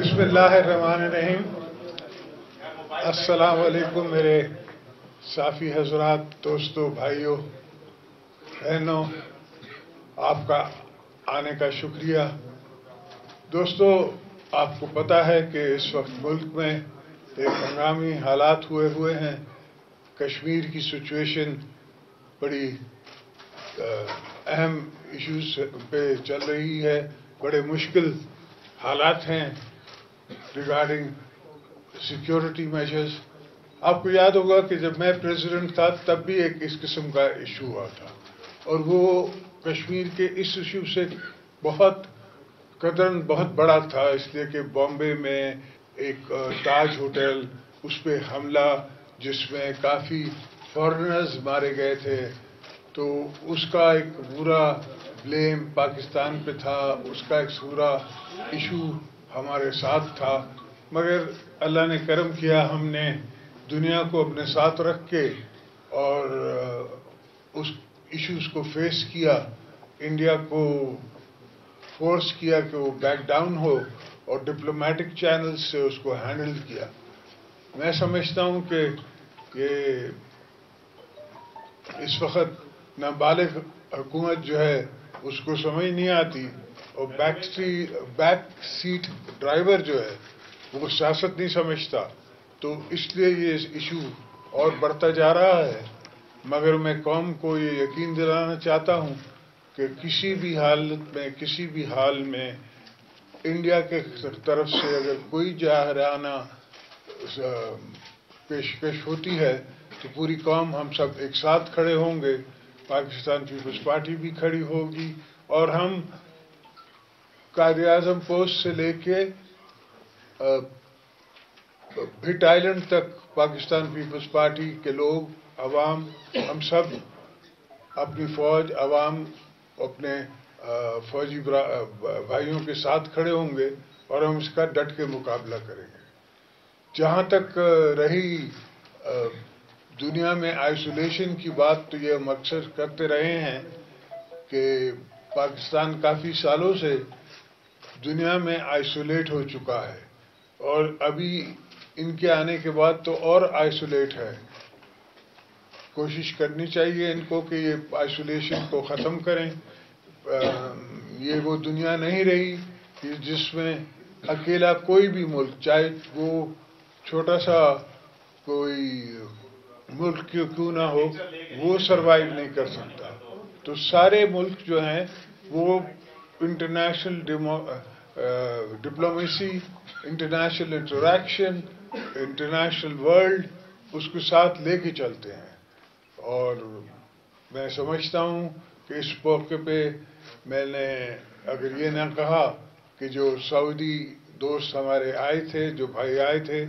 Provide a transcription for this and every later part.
بسم اللہ الرحمن الرحیم۔ السلام علیکم میرے صافی حضرات دوستوں بھائیوں بہنوں، آپ کا آنے کا شکریہ۔ دوستوں آپ کو پتا ہے کہ اس وقت ملک میں ایک ہنگامی حالات ہوئے ہوئے ہیں۔ کشمیر کی سچویشن بڑی اہم ایشوز پہ چل رہی ہے۔ بڑے مشکل حالات ہیں۔ ریگارڈنگ سیکیورٹی میجرز آپ کو یاد ہوگا کہ جب میں پریزیڈنٹ تھا تب بھی ایک اس قسم کا ایشو ہوا تھا اور وہ کشمیر کے اس ایشو سے بہت قدرن بہت بڑا تھا، اس لیے کہ بامبے میں ایک تاج ہوٹل، اس پہ حملہ جس میں کافی فورنرز مارے گئے تھے۔ تو اس کا ایک برا بلیم پاکستان پہ تھا، اس کا ایک پورا ایشو ہمارے ساتھ تھا۔ مگر اللہ نے کرم کیا، ہم نے دنیا کو اپنے ساتھ رکھ کے اور اس ایشوز کو فیس کیا۔ انڈیا کو فورس کیا کہ وہ بیک ڈاؤن ہو اور ڈپلومیٹک چینل سے اس کو ہینڈل کیا۔ میں سمجھتا ہوں کہ یہ اس وقت نابالغ حکومت جو ہے، اس کو سمجھ نہیں آتی۔ اور بیک بیک سیٹ ڈرائیور جو ہے، وہ سیاست نہیں سمجھتا۔ تو اس لیے یہ ایشو اور بڑھتا جا رہا ہے۔ مگر میں قوم کو یہ یقین دلانا چاہتا ہوں کہ کسی بھی حالت میں، کسی بھی حال میں انڈیا کے طرف سے اگر کوئی جاہرانہ پیشکش ہوتی ہے، تو پوری قوم ہم سب ایک ساتھ کھڑے ہوں گے۔ پاکستان پیپلز پارٹی بھی کھڑی ہوگی اور ہم قائد اعظم پوسٹ سے لے کے بھٹ آئلینڈ تک پاکستان پیپلز پارٹی کے لوگ، عوام، ہم سب اپنی فوج، عوام اپنے فوجی بھائیوں کے ساتھ کھڑے ہوں گے اور ہم اس کا ڈٹ کے مقابلہ کریں گے۔ جہاں تک رہی دنیا میں آئسولیشن کی بات تو یہ ہم اکثر کرتے رہے ہیں کہ پاکستان کافی سالوں سے دنیا میں آئسولیٹ ہو چکا ہے اور ابھی ان کے آنے کے بعد تو اور آئسولیٹ ہے۔ کوشش کرنی چاہیے ان کو کہ یہ آئسولیشن کو ختم کریں۔ یہ وہ دنیا نہیں رہی جس میں اکیلا کوئی بھی ملک، چاہے وہ چھوٹا سا کوئی ملک کیوں نہ ہو، وہ سروائیو نہیں کر سکتا۔ تو سارے ملک جو ہیں، وہ international diplomacy international interaction international world اس کے ساتھ لے کے چلتے ہیں اور میں سمجھتا ہوں کہ اس موقع پہ میں نے اگر یہ نہ کہا کہ جو سعودی دوست ہمارے آئے تھے جو بھائی آئے تھے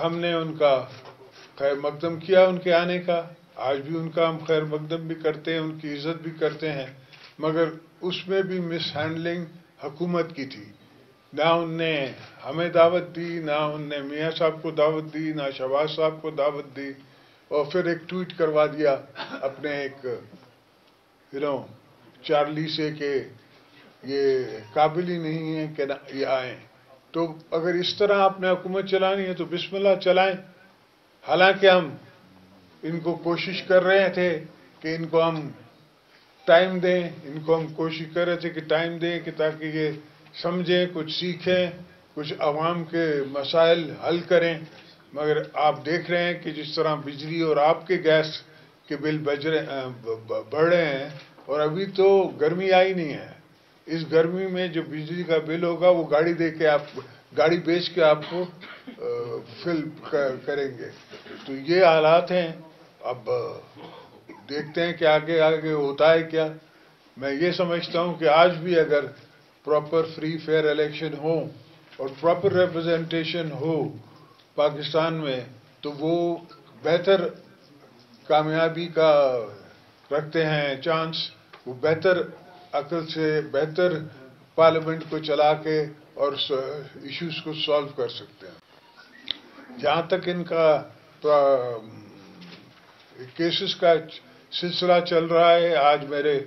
ہم نے ان کا خیر مقدم کیا ان کے آنے کا آج بھی ان کا ہم خیر مقدم بھی کرتے ہیں ان کی عزت بھی کرتے ہیں مگر اس میں بھی مس ہینڈلنگ حکومت کی تھی نہ ان نے ہمیں دعوت دی، نہ ان نے میاں صاحب کو دعوت دی، نہ شہباز صاحب کو دعوت دی۔ اور پھر ایک ٹویٹ کروا دیا اپنے ایک نو چارلی سے کہ یہ قابل ہی نہیں ہے کہ یہ آئیں۔ تو اگر اس طرح آپ نے حکومت چلانی ہے تو بسم اللہ چلائیں۔ حالانکہ ہم ان کو کوشش کر رہے تھے کہ ان کو ہم ٹائم دیں، ان کو ہم کوشش کر رہے تھے کہ ٹائم دیں کہ تاکہ یہ سمجھیں، کچھ سیکھیں، کچھ عوام کے مسائل حل کریں۔ مگر آپ دیکھ رہے ہیں کہ جس طرح بجلی اور آپ کے گیس کے بل بڑھ رہے ہیں، اور ابھی تو گرمی آئی نہیں ہے۔ اس گرمی میں جو بجلی کا بل ہوگا، وہ گاڑی دے کے آپ، گاڑی بیچ کے آپ کو فل کریں گے۔ تو یہ حالات ہیں۔ اب دیکھتے ہیں کہ آگے آگے ہوتا ہے کیا۔ میں یہ سمجھتا ہوں کہ آج بھی اگر پراپر فری فیئر الیکشن ہو اور پراپر ریپرزنٹیشن ہو پاکستان میں، تو وہ بہتر کامیابی کا رکھتے ہیں چانس وہ بہتر عقل سے بہتر پارلیمنٹ کو چلا کے اور ایشوز کو سالو کر سکتے ہیں۔ جہاں تک ان کا کیسز کا سلسلہ چل رہا ہے، آج میرے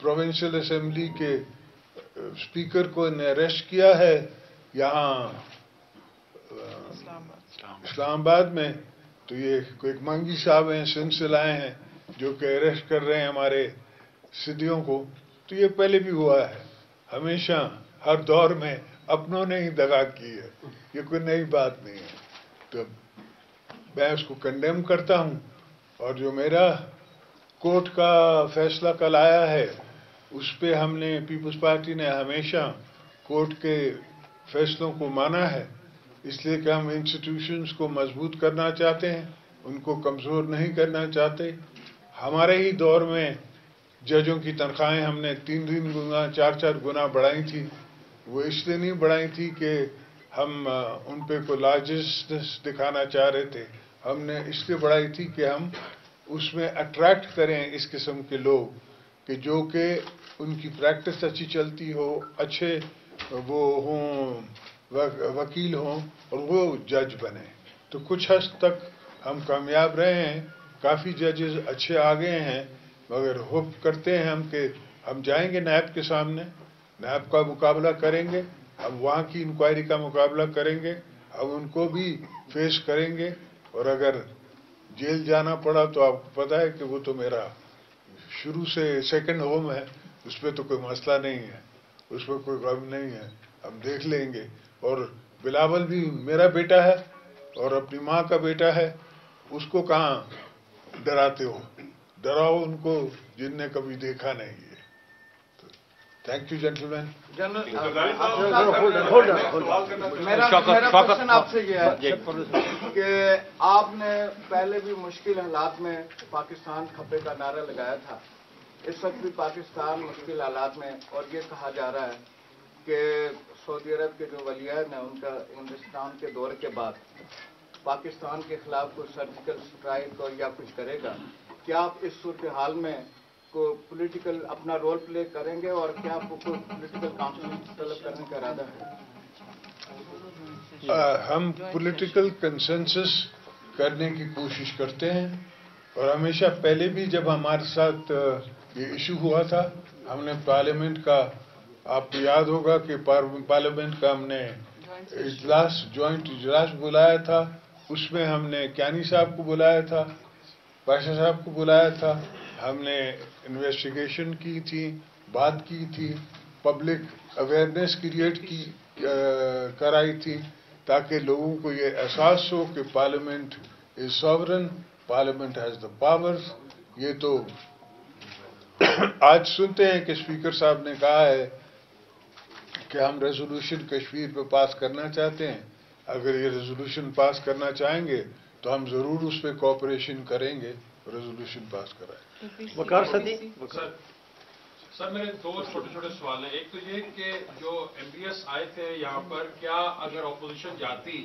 پروونشل اسمبلی کے اسپیکر کو انہیں اریسٹ کیا ہے یہاں اسلام آباد. میں تو یہ کوئی منگی صاحب ہیں سندھ سے لائے ہیں جو کہ اریسٹ کر رہے ہیں ہمارے سدھیوں کو۔ تو یہ پہلے بھی ہوا ہے۔ ہمیشہ ہر دور میں اپنوں نے ہی دگا کی ہے۔ یہ کوئی نئی بات نہیں ہے۔ تو میں اس کو کنڈیم کرتا ہوں۔ اور جو میرا کورٹ کا فیصلہ کل آیا ہے اس پہ ہم نے پیپلز پارٹی نے ہمیشہ کورٹ کے فیصلوں کو مانا ہے۔ اس لیے کہ ہم انسٹیٹیوشنز کو مضبوط کرنا چاہتے ہیں، ان کو کمزور نہیں کرنا چاہتے۔ ہمارے ہی دور میں ججوں کی تنخواہیں ہم نے تین تین گنا، چار چار گنا بڑھائی تھی۔ وہ اس لیے نہیں بڑھائی تھی کہ ہم ان پہ کوئی لارجسٹ دکھانا چاہ رہے تھے۔ ہم نے اس لیے بڑھائی تھی کہ ہم اس میں اٹریکٹ کریں اس قسم کے لوگ۔ کہ جو کہ ان کی پریکٹس اچھی چلتی ہو، اچھے وہ ہوں وکیل ہوں اور وہ جج بنے۔ تو کچھ حد تک ہم کامیاب رہے ہیں، کافی ججز اچھے آ گئے ہیں، مگر ہوپ کرتے ہیں ہم کہ ہم جائیں گے نیب کے سامنے نیب کا مقابلہ کریں گے ہم وہاں کی انکوائری کا مقابلہ کریں گے ہم ان کو بھی فیس کریں گے۔ اور اگر جیل جانا پڑا تو آپ کو پتا ہے کہ وہ تو میرا شروع سے سیکنڈ ہوم ہے اس پہ تو کوئی مسئلہ نہیں ہے اس پہ کوئی غم نہیں ہے ہم دیکھ لیں گے۔ اور بلاول بھی میرا بیٹا ہے اور اپنی ماں کا بیٹا ہے اس کو کہاں ڈراتے ہو؟ ڈراؤ ان کو جن نے کبھی دیکھا نہیں ہے۔ تھینک یو جینٹل مین میرا آپ سے یہ ہے کہ آپ نے پہلے بھی مشکل حالات میں پاکستان کھپے کا نعرہ لگایا تھا۔ اس وقت بھی پاکستان مشکل حالات میں اور یہ کہا جا رہا ہے کہ سعودی عرب کے جو ولیعد ہیں ان کا ہندوستان کے دور کے بعد پاکستان کے خلاف کوئی سرجیکل اسٹرائک اور یا کچھ کرے گا، کیا آپ اس صورتحال میں کو پولیٹیکل اپنا رول پلے کریں گے اور کیا آپ کو کوئی پولیٹیکل کاؤنسلنگ طلب کرنے کا ارادہ ہے؟ ہم پولیٹیکل کنسنسس کرنے کی کوشش کرتے ہیں اور ہمیشہ پہلے بھی جب ہمارے ساتھ یہ ایشو ہوا تھا، ہم نے پارلیمنٹ کا، آپ کو یاد ہوگا کہ پارلیمنٹ کا ہم نے اجلاس، جوائنٹ اجلاس بلایا تھا، اس میں ہم نے کیانی صاحب کو بلایا تھا بادشاہ صاحب کو بلایا تھا، ہم نے انویسٹیگیشن کی تھی، بات کی تھی پبلک اویئرنیس کریٹ کی کرائی تھی، تاکہ لوگوں کو یہ احساس ہو کہ parliament is sovereign parliament has the power یہ تو آج سنتے ہیں کہ اسپیکر صاحب نے کہا ہے کہ ہم ریزولوشن کشمیر پہ پاس کرنا چاہتے ہیں۔ اگر یہ ریزولوشن پاس کرنا چاہیں گے تو ہم ضرور اس پہ کوپریشن کریں گے۔ ریزولوشن پاس کرائیں۔ صدی سر میرے دو چھوٹے چھوٹے سوال ہیں۔ ایک تو یہ کہ جو ایم بی ایس آئے تھے یہاں پر کیا اگر اپوزیشن جاتی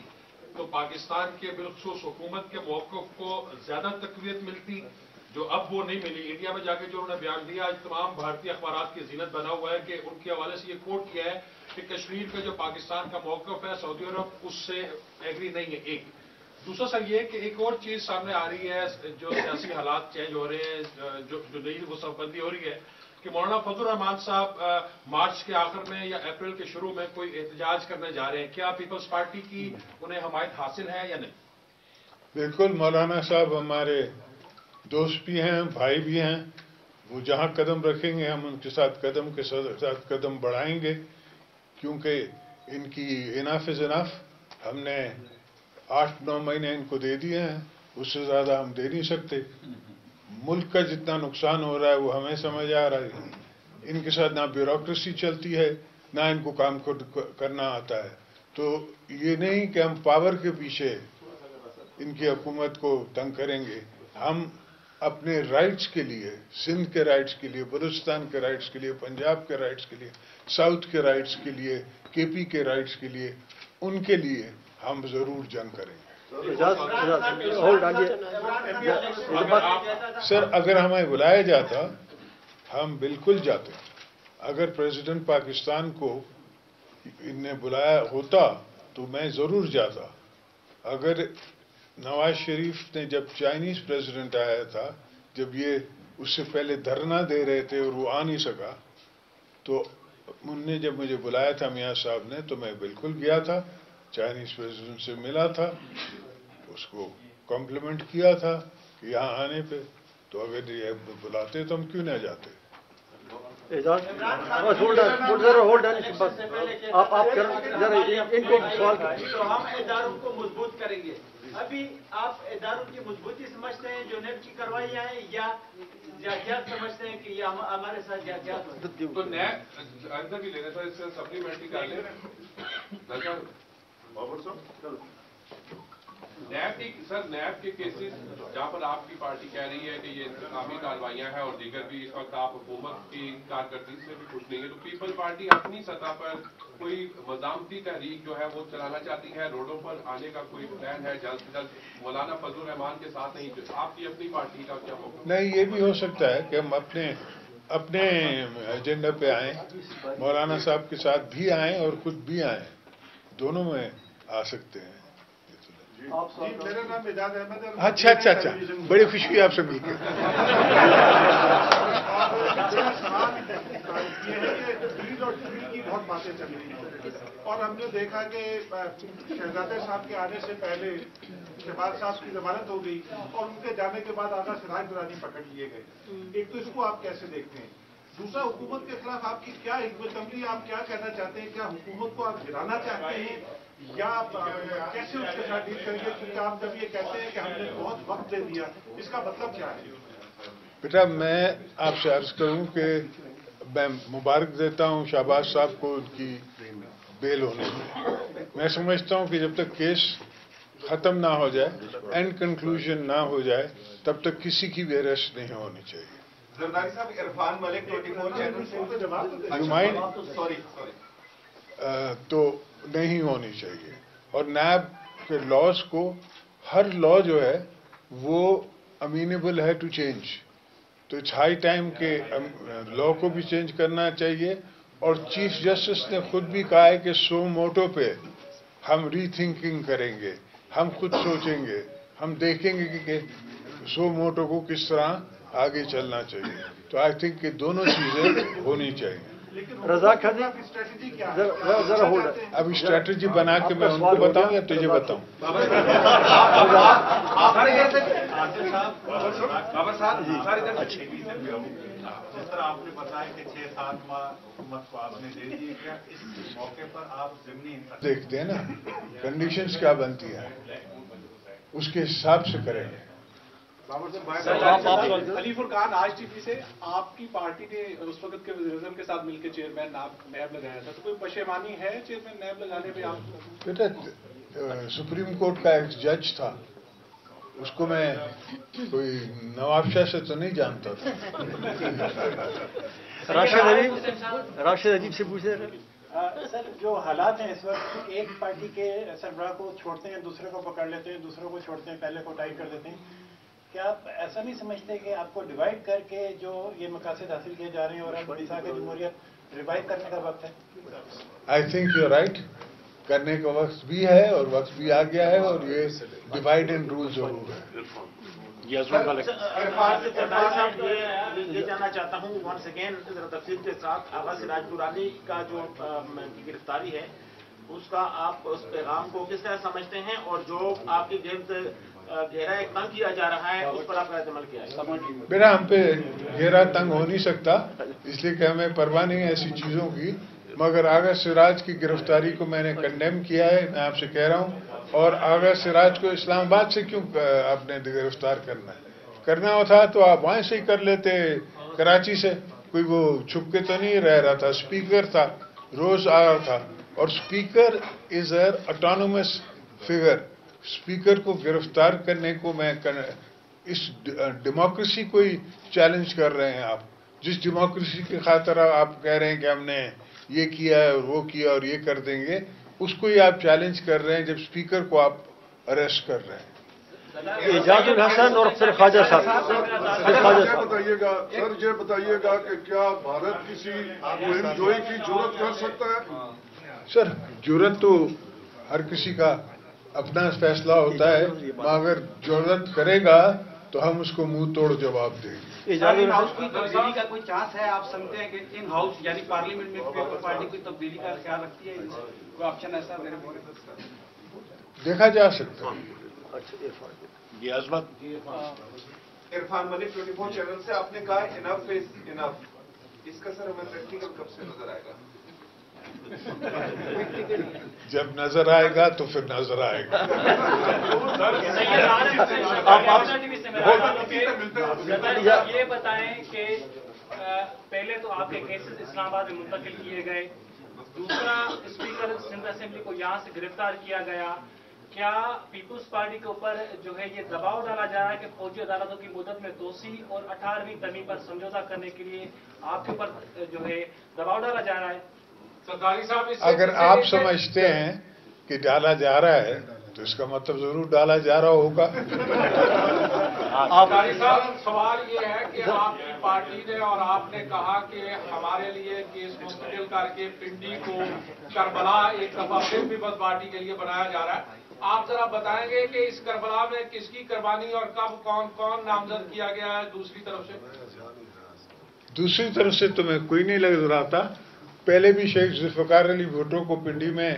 تو پاکستان کے بالخصوص حکومت کے موقف کو زیادہ تقویت ملتی؟ جو اب وہ نہیں ملی انڈیا میں جا کے جو انہوں نے بیان دیا، آج تمام بھارتی اخبارات کی زینت بنا ہوا ہے کہ ان کے حوالے سے یہ کوٹ کیا ہے کہ کشمیر کا جو پاکستان کا موقف ہے، سعودی عرب اس سے ایگری نہیں ہے، ایک۔ دوسرا سر یہ کہ ایک اور چیز سامنے آ رہی ہے، جو سیاسی حالات چینج ہو رہے ہیں، جو نئی وہ بندی ہو رہی ہے کہ مولانا فضل الرحمان صاحب مارچ کے آخر میں یا اپریل کے شروع میں کوئی احتجاج کرنے جا رہے ہیں۔ کیا پیپلز پارٹی کی انہیں حمایت حاصل ہے یا نہیں؟ بالکل مولانا صاحب، ہمارے دوست بھی ہیں، بھائی بھی ہیں، وہ جہاں قدم رکھیں گے، ہم ان کے ساتھ قدم کے ساتھ قدم بڑھائیں گے۔ کیونکہ ان کی اناف اناف ہم نے آٹھ، نو مہینے ان کو دے دیے ہیں، اس سے زیادہ ہم دے نہیں سکتے۔ ملک کا جتنا نقصان ہو رہا ہے، وہ ہمیں سمجھ آ رہا ہے۔ ان کے ساتھ نہ بیوروکریسی چلتی ہے، نہ ان کو کام کرنا آتا ہے۔ تو یہ نہیں کہ ہم پاور کے پیچھے ان کی حکومت کو تنگ کریں گے۔ ہم اپنے رائٹس کے لیے سندھ کے رائٹس کے لیے بلوچستان کے رائٹس کے لیے پنجاب کے رائٹس کے لیے ساؤتھ کے رائٹس کے لیے کے پی کے رائٹس کے لیے ان کے لیے ہم ضرور جنگ کریں گے۔ سر اگر ہمیں بلایا جاتا ہم بالکل جاتے۔ اگر پریزیڈنٹ پاکستان کو ان نے بلایا ہوتا تو میں ضرور جاتا۔ اگر نواز شریف نے جب چائنیز پریزیڈنٹ آیا تھا جب یہ اس سے پہلے دھرنا دے رہے تھے اور وہ آ نہیں سکا تو ان نے جب مجھے بلایا تھا میاں صاحب نے تو میں بالکل گیا تھا چائنیز پریزیڈنٹ سے ملا تھا اس کو کمپلیمنٹ کیا تھا کہ یہاں آنے پہ تو اگر یہ بلاتے تو ہم کیوں نہ جاتے؟ آپ آپ کر ذرا ان کو سوال کریں تو ہم اداروں کو مضبوط کریں گے۔ ابھی آپ اداروں کی مضبوطی سمجھتے ہیں جو نیب کی کروائیاں ہیں یا جائیداد سمجھتے ہیں کہ یہ ہم- ہمارے ساتھ جائیداد ہو تو نیب اندر بھی لینا تھا اس سے سپلیمنٹری کر لیں۔ نیب کی سر، نیب کے کیسز جہاں پر آپ کی پارٹی کہہ رہی ہے کہ یہ انتظامی کاروائیاں ہیں اور دیگر بھی اس وقت آپ حکومت کی کارکردگی سے بھی خوش نہیں ہے تو پیپل پارٹی اپنی سطح پر کوئی مزامتی تحریک جو ہے وہ چلانا چاہتی ہے، روڈوں پر آنے کا کوئی پلان ہے؟ جلد سے جلد مولانا فضل الرحمان کے ساتھ نہیں، آپ کی اپنی پارٹی کا کیا ہوگا نہیں، یہ بھی ہو سکتا ہے کہ ہم اپنے اپنے ایجنڈا پہ آئیں، مولانا صاحب کے ساتھ بھی آئیں اور خود بھی آئیں، دونوں میں آ سکتے ہیں۔ میرا نام اعجاز احمد ہے اچھا اچھا اچھا۔ بڑی خوشی ہوئی آپ سے مل کے۔ اور بہت باتیں چل رہی ہیں اور ہم نے دیکھا کہ شہزادے صاحب کے آنے سے پہلے شہباز صاحب کی ضمانت ہو گئی اور ان کے جانے کے بعد آگا سراج درانی پکڑ لیے گئے۔ ایک تو اس کو آپ کیسے دیکھتے ہیں؟ دوسرا، حکومت کے خلاف آپ کی کیا حکمت عملی، آپ کیا کہنا چاہتے ہیں؟ کیا حکومت کو آپ گرانا چاہتے ہیں؟ یا کیسے اس کے ساتھ ڈیل کریں گے کیونکہ آپ جب یہ کہتے ہیں کہ ہم نے بہت وقت دے دیا اس کا مطلب کیا ہے؟ بیٹا میں آپ سے عرض کروں کہ میں مبارک دیتا ہوں شہباز صاحب کو ان کی بیل ہونے میں۔ میں سمجھتا ہوں کہ جب تک کیس ختم نہ ہو جائے اینڈ کنکلوژن نہ ہو جائے تب تک کسی کی بھی اریسٹ نہیں ہونی چاہیے۔ زرداری صاحب Irfan Malik twenty four channel کا جواب? سوری تو نہیں ہونی چاہیے۔ اور نیب کے لاس کو ہر لا جو ہے وہ امینیبل ہے ٹو چینج تو اٹس ہائی ٹائم کہ لا کو بھی چینج کرنا چاہیے۔ اور چیف جسٹس نے خود بھی کہا ہے کہ سو موٹو پہ ہم ری تھنکنگ کریں گے۔ ہم خود سوچیں گے۔ ہم دیکھیں گے کہ سو موٹو کو کس طرح آگے چلنا چاہیے۔ تو آئی تھنک کہ دونوں چیزیں ہونی چاہیے۔ رضا خان جی، ہے؟ ذرا- it. اب اسٹریٹجی بنا کے میں ان کو بتاؤں یا تجھے بتاؤں؟ بابا صاحب ساری طرح جس طرح آپ نے بتایا کہ چھ سات ماہ حکومت کو آپ نے دے دیے کیا اس موقع پر آپ ضمنی دیکھتے ہیں نا کنڈیشنز کیا بنتی ہیں؟ اس کے حساب سے کریں۔ گے علی فرقان آج ٹی وی سے آپ کی پارٹی نے اس وقت کے وزیر اعظم کے ساتھ مل کے چیئرمین نیب لگایا تھا تو کوئی پشیمانی ہے چیئرمین نیب لگانے میں آپ بیٹا سپریم کورٹ کا ایک جج تھا اس کو میں کوئی نواب شاہ سے تو نہیں جانتا تھا۔ راشد ادیب سے پوچھ رہے سر جو حالات ہیں اس وقت ایک پارٹی کے سربراہ کو چھوڑتے ہیں دوسرے کو پکڑ لیتے ہیں دوسروں کو چھوڑتے ہیں پہلے کو ٹائٹ کر دیتے ہیں۔ کیا آپ ایسا نہیں سمجھتے کہ آپ کو ڈیوائڈ کر کے جو یہ مقاصد حاصل کیے جا رہے ہیں اور اب مثال جمہوریت ریوائو کرنے کا وقت ہے آئی تھنک یو رائٹ کرنے کا وقت بھی ہے اور وقت بھی آ گیا ہے اور یہ ڈیوائڈ اینڈ رول ضرور ہے عرفان صاحب یہ یہ جاننا چاہتا ہوں ونس اگین ذرا تفصیل کے ساتھ آغا سراج دورانی کا جو گرفتاری ہے اس کا آپ اس پیغام کو کس طرح سمجھتے ہیں اور جو آپ کے گرد آ، تنگ کیا جا رہا ہے اس پر آپ کا عمل کیا ہے؟ ہم پہ گھیرا تنگ ہو نہیں سکتا اس لیے کہ ہمیں پرواہ نہیں ہے ایسی چیزوں کی۔ مگر آغا سراج کی گرفتاری کو میں نے کنڈیم کیا ہے میں آپ سے کہہ رہا ہوں۔ اور آغا سراج کو اسلام آباد سے کیوں آپ نے گرفتار کرنا ہے؟ کرنا ہوتا تو آپ وہاں سے ہی کر لیتے کراچی سے۔ کوئی وہ چھپ کے تو نہیں رہ رہا تھا اسپیکر تھا روز آ رہا تھا۔ اور speaker is a autonomous figure speaker کو گرفتار کرنے کو میں اس ڈیموکریسی کو ہی چیلنج کر رہے ہیں آپ۔ جس ڈیموکریسی کی خاطر آپ کہہ رہے ہیں کہ ہم نے یہ کیا ہے اور وہ کیا اور یہ کر دیں گے اس کو ہی آپ چیلنج کر رہے ہیں جب اسپیکر کو آپ اریسٹ کر رہے ہیں۔ اعجاز الحسن اور پھر خواجہ صاحب۔ پھر خواجہ بتائیے گا سر یہ بتائیے گا کہ کیا بھارت کسی مہم جوئی کی ضرورت کر سکتا ہے؟ سر جرت تو ہر کسی کا اپنا فیصلہ ہوتا ہے مگر جرت کرے گا تو ہم اس کو منہ توڑ جواب دیں گے۔ اجازت ان ہاؤس کی تبدیلی کا کوئی چانس ہے؟ آپ سمجھتے ہیں کہ ان ہاؤس یعنی پارلیمنٹ میں پیپل پارٹی کوئی تبدیلی کا خیال رکھتی ہے کوئی آپشن ایسا میرے دیکھا جا سکتا ہے۔ اچھا عرفان یہ Azmat. Irfan. Malik twenty four channel سے آپ نے کہا انف از انف اس کا سر ہمیں پریکٹیکل کب سے نظر آئے گا؟ جب نظر آئے گا تو پھر نظر آئے گا۔ یہ بتائیں کہ پہلے تو آپ کے کیسز اسلام آباد میں منتقل کیے گئے۔ دوسرا اسپیکر سندھ اسمبلی کو یہاں سے گرفتار کیا گیا۔ کیا پیپلز پارٹی کے اوپر جو ہے یہ دباؤ ڈالا جا رہا ہے کہ فوجی عدالتوں کی مدت میں توسیع اور اٹھارہویں ترمیم پر سمجھوتا کرنے کے لیے آپ کے اوپر جو ہے دباؤ ڈالا جا رہا ہے؟ اگر آپ سمجھتے ہیں کہ ڈالا جا رہا ہے تو اس کا مطلب ضرور ڈالا جا رہا ہوگا۔ صاحب سوال یہ ہے کہ آپ کی پارٹی نے اور آپ نے کہا کہ ہمارے لیے کیس مستقل کر کے پنڈی کو کربلا ایک دفعہ پھر بھی بس پارٹی کے لیے بنایا جا رہا ہے۔ آپ ذرا بتائیں گے کہ اس کربلا میں کس کی قربانی اور کب کون کون نامزد کیا گیا ہے دوسری طرف سے؟ دوسری طرف سے تمہیں کوئی نہیں لگ رہا تھا۔ پہلے بھی شیخ ذوالفقار علی بھٹو کو پنڈی میں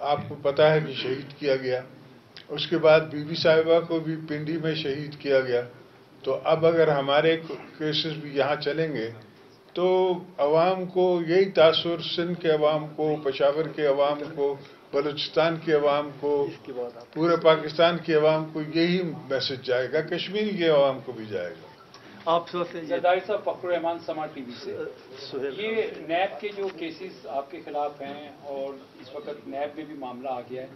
آپ کو پتا ہے کہ شہید کیا گیا۔ اس کے بعد بی بی صاحبہ کو بھی پنڈی میں شہید کیا گیا۔ تو اب اگر ہمارے کیسز بھی یہاں چلیں گے، تو عوام کو یہی تاثر، سندھ کے عوام کو، پشاور کے عوام کو، بلوچستان کے عوام کو، پورے پاکستان کے عوام کو یہی میسج جائے گا کشمیری کے عوام کو بھی جائے گا۔ آپ زرداری صاحب فخر الرحمان سما ٹی وی سے۔ یہ نیب کے جو کیسز آپ کے خلاف ہیں اور اس وقت نیب میں بھی معاملہ آ گیا ہے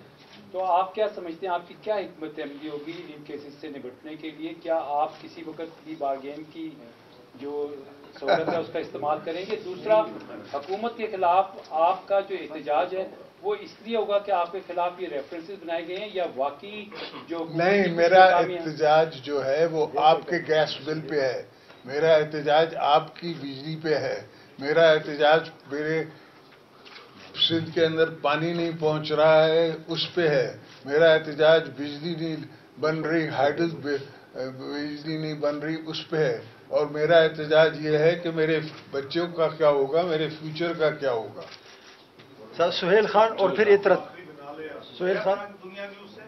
تو آپ کیا سمجھتے ہیں؟ آپ کی کیا حکمت عملی ہوگی ان کیسز سے نپٹنے کے لیے؟ کیا آپ کسی وقت بھی بارگین کی جو سہولت ہے اس کا استعمال کریں گے؟ دوسرا حکومت کے خلاف آپ کا جو احتجاج ہے وہ اس لیے ہوگا کہ آپ کے خلاف یہ ریفرنسز بنائے گئے ہیں یا واقعی جو نہیں میرا احتجاج جو ہے وہ آپ کے گیس بل پہ ہے۔ میرا احتجاج آپ کی بجلی پہ ہے۔ میرا احتجاج میرے سندھ کے اندر پانی نہیں پہنچ رہا ہے اس پہ ہے۔ میرا احتجاج بجلی نہیں بن رہی ہائیڈل بجلی نہیں بن رہی اس پہ ہے۔ اور میرا احتجاج یہ ہے کہ میرے بچوں کا کیا ہوگا میرے فیوچر کا کیا ہوگا۔ سر، سہیل خان اور پھر عطرت سہیل خان۔ دنیا نیوز سے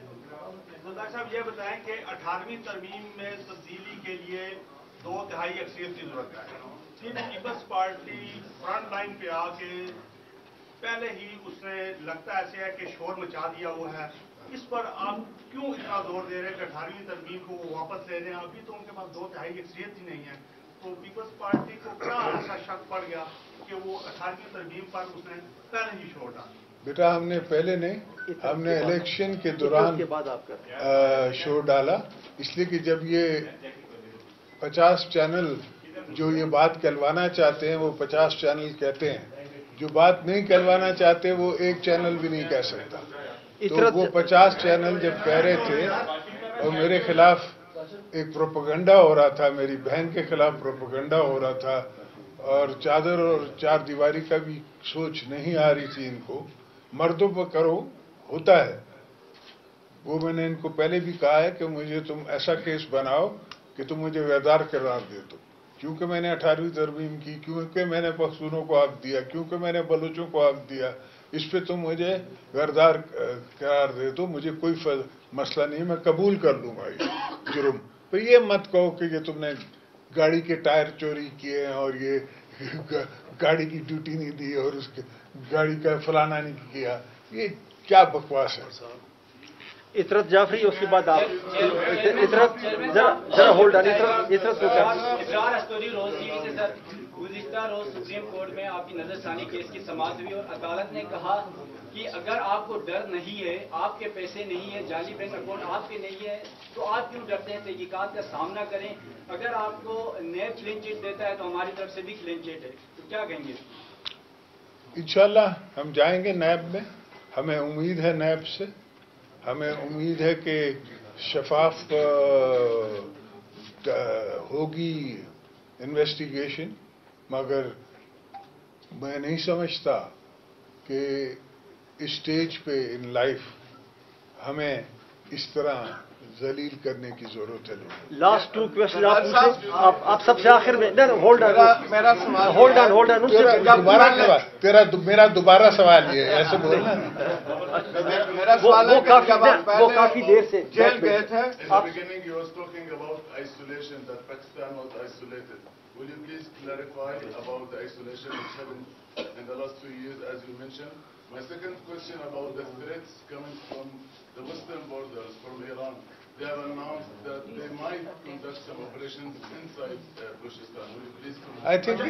سردار صاحب، یہ بتائیں کہ اٹھارہویں ترمیم میں تبدیلی کے لیے دو تہائی اکثریت کی ضرورت ہے۔ صرف پیپلس پارٹی فرنٹ لائن پہ آ کے پہلے ہی اس نے لگتا ایسے ہے کہ شور مچا دیا ہوا ہے۔ اس پر آپ کیوں اتنا زور دے رہے ہیں کہ اٹھارہویں ترمیم کو وہ واپس لے رہے ہیں ابھی تو ان کے پاس دو تہائی اکثریت ہی نہیں ہے۔ تو پیپلس پارٹی کو کیا ایسا شک پڑ گیا؟ کہ وہ اٹھارہویں ترمیم پر اس نے پہلے ہی چھوڑ ڈالا۔ بیٹا ہم نے پہلے نہیں ہم نے الیکشن کے دوران کے بعد آپ کر آ، شو ڈالا۔ اس لیے کہ جب یہ پچاس چینل جو یہ بات کہلوانا چاہتے ہیں وہ پچاس چینل کہتے ہیں۔ جو بات نہیں کہلوانا چاہتے وہ ایک چینل بھی نہیں کہہ سکتا۔ تو وہ پچاس چینل جب کہہ رہے تھے اور میرے خلاف ایک پروپگنڈا ہو رہا تھا میری بہن کے خلاف پروپگنڈا ہو رہا تھا اور چادر اور چار دیواری کا بھی سوچ نہیں آ رہی تھی ان کو۔ مردوں پر کرو، ہوتا ہے۔ وہ میں نے ان کو پہلے بھی کہا ہے کہ مجھے تم ایسا کیس بناؤ کہ تم مجھے ویدار قرار دے دو۔ کیونکہ میں نے اٹھارہویں ترمیم کی، کیونکہ میں نے پختونوں کو حق دیا، کیونکہ میں نے بلوچوں کو حق دیا، اس پہ تم مجھے غردار قرار دے دو۔ مجھے کوئی مسئلہ نہیں، میں قبول کر لوں گا یہ جرم۔ تو یہ مت کہو کہ یہ تم نے گاڑی کے ٹائر چوری کیے ہیں اور یہ گاڑی کی ڈیوٹی نہیں دی اور اس کے گاڑی کا فلانا نہیں کیا یہ کیا بکواس ہے عطرت جعفری اس کے بعد آپ عطرت ذرا ذرا ہولڈ آن عطرت عطرت گزشتہ روز سپریم کورٹ میں آپ کی نظر ثانی کیس کی سماعت ہوئی اور عدالت نے کہا کہ اگر آپ کو ڈر نہیں ہے، آپ کے پیسے نہیں ہے جعلی بینک اکاؤنٹ آپ کے نہیں ہے، تو آپ کیوں ڈرتے ہیں؟ تحقیقات کا سامنا کریں۔ اگر آپ کو نیب کلین چٹ دیتا ہے تو ہماری طرف سے بھی کلین چٹ ہے۔ تو کیا کہیں گے؟ انشاءاللہ ہم جائیں گے نیب میں۔ ہمیں امید ہے نیب سے۔ ہمیں امید ہے کہ شفاف ہوگی انویسٹیگیشن مگر میں نہیں سمجھتا کہ اسٹیج پہ ان لائف ہمیں اس طرح زلیل کرنے کی ضرورت ہے لاسٹ ٹو کوشچن آپ سے آپ سب سے آخر میں نہیں ہولڈ آن میرا ہولڈ آن ہولڈ آن دوبارہ تیرا میرا دوبارہ سوال یہ ایسے بولنا میرا سوال وہ کافی وہ کافی دیر سے جیل گئے۔ تھے Will you please clarify about the isolation which happened in the last few years, as you mentioned? My second question about the threats coming from the western borders, from Iran. They have announced that they might conduct some operations inside uh, Will you please comment? I think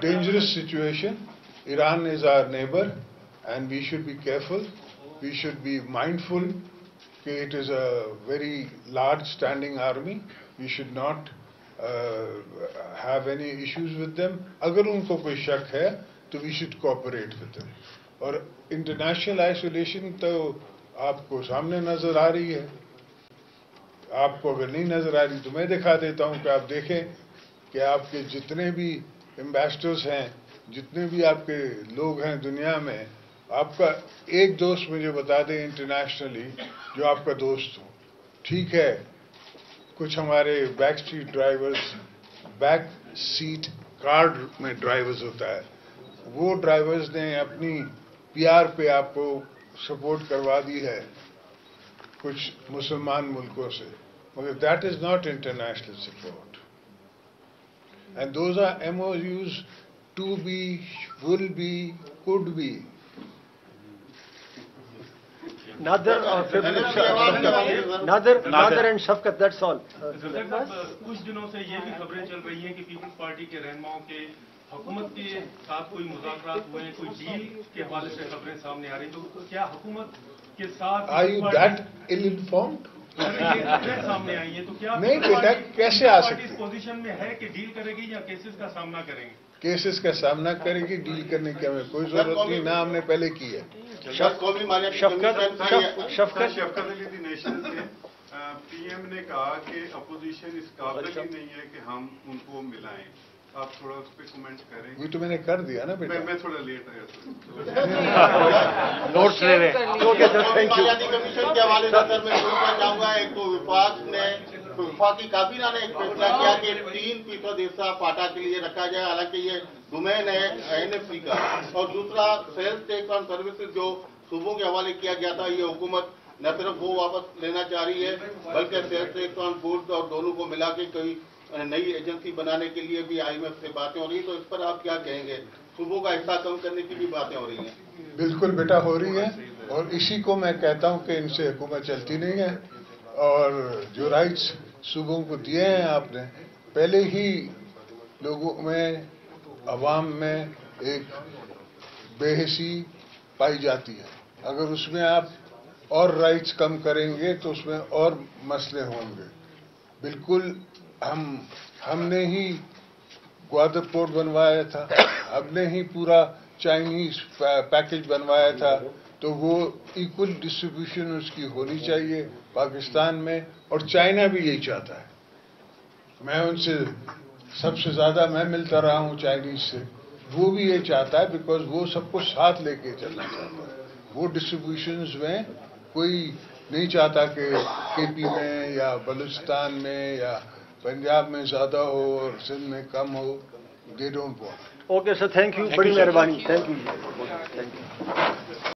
dangerous situation. Iran is our neighbor. And we should be careful we should be mindful کہ it is a very large standing army we should not have any issues with them اگر ان کو کوئی شک ہے تو we should cooperate with them اور international isolation تو آپ کو سامنے نظر آ رہی ہے آپ کو اگر نہیں نظر آ رہی تو میں دکھا دیتا ہوں کہ آپ دیکھیں کہ آپ کے جتنے بھی امبیسڈرس ہیں جتنے بھی آپ کے لوگ ہیں دنیا میں آپ کا ایک دوست مجھے بتا دیں انٹرنیشنلی جو آپ کا دوست ہو۔ ٹھیک ہے۔ کچھ ہمارے back street drivers back seat card میں ڈرائیورز ہوتا ہے۔ وہ ڈرائیورز نے اپنی پی آر پہ آپ کو سپورٹ کروا دی ہے کچھ مسلمان ملکوں سے۔ مگر that is not international support and those are M O used to be will be could be Nadir Nadir Nadir and Shafqat that's all کچھ دنوں سے یہ بھی خبریں چل رہی ہیں کہ پیپلز پارٹی کے رہنماؤں کے حکومت کے ساتھ کوئی مذاکرات ہوئے ہیں کوئی ڈیل کے حوالے سے خبریں سامنے آ رہی تو کیا حکومت کے ساتھ سامنے آئی ہیں تو کیا نہیں بیٹا کیسے آ سکتی؟ پوزیشن میں ہے کہ ڈیل کرے گی یا کیسز کا سامنا کریں گے؟ کیسز کا سامنا کرے گی ڈیل کرنے کی ہمیں کوئی ضرورت نہیں نہ ہم نے پہلے کی ہے۔ ہاں، پی ایم نے کہا کہ اپوزیشن اس قابل ہی اچھا۔ نہیں ہے کہ ہم ان کو ملائیں۔ آپ تھوڑا اس پہ کمنٹ کریں۔ وہ تو میں نے کر دیا نا بیٹا۔ میں تھوڑا لیٹ رہا نوٹس لے رہے ہیں۔ کمیشن کے حوالے سے میں جاؤں گا۔ ایک تو وفاق نے تو وفاقی کابینہ نے ایک فیصلہ کیا کہ تین فیصد حصہ پاٹا کے لیے رکھا جائے، حالانکہ یہ ڈومین ہے این ایف سی کا۔ اور دوسرا سیلس ٹیکس آن سروسز جو صوبوں کے حوالے کیا گیا تھا، یہ حکومت نہ صرف وہ واپس لینا چاہ رہی ہے، بلکہ سیلس ٹیکس آن فوڈ اور دونوں کو ملا کے کوئی نئی ایجنسی بنانے کے لیے بھی آئی ایم ایف سے باتیں ہو رہی ہیں۔ تو اس پر آپ کیا کہیں گے؟ صوبوں کا حصہ کم کرنے کی بھی باتیں ہو رہی ہیں۔ بالکل بیٹا، ہو رہی ہے اور اسی کو میں کہتا ہوں کہ ان سے حکومت چلتی نہیں ہے۔ اور جو رائٹس صوبوں کو دیے ہیں آپ نے۔ پہلے ہی لوگوں میں، عوام میں ایک بے حسی پائی جاتی ہے۔ اگر اس میں آپ اور رائٹس کم کریں گے تو اس میں اور مسئلے ہوں گے۔ بالکل ہم ہم نے ہی گوادر پورٹ بنوایا تھا۔ ہم نے ہی پورا چائنیز پیکج بنوایا تھا۔ تو وہ ایکول ڈسٹریبیوشن اس کی ہونی چاہیے۔ پاکستان میں اور چائنا بھی یہی چاہتا ہے۔ میں ان سے سب سے زیادہ میں ملتا رہا ہوں چائنیز سے۔ وہ بھی یہ چاہتا ہے بیکاز وہ سب کو ساتھ لے کے چلنا چاہتا ہے۔ وہ ڈسٹریبیوشنز میں کوئی نہیں چاہتا کہ کے پی میں یا بلوچستان میں یا پنجاب میں زیادہ ہو اور سندھ میں کم ہو۔ They don't okay sir thank you بڑی مہربانی. Thank you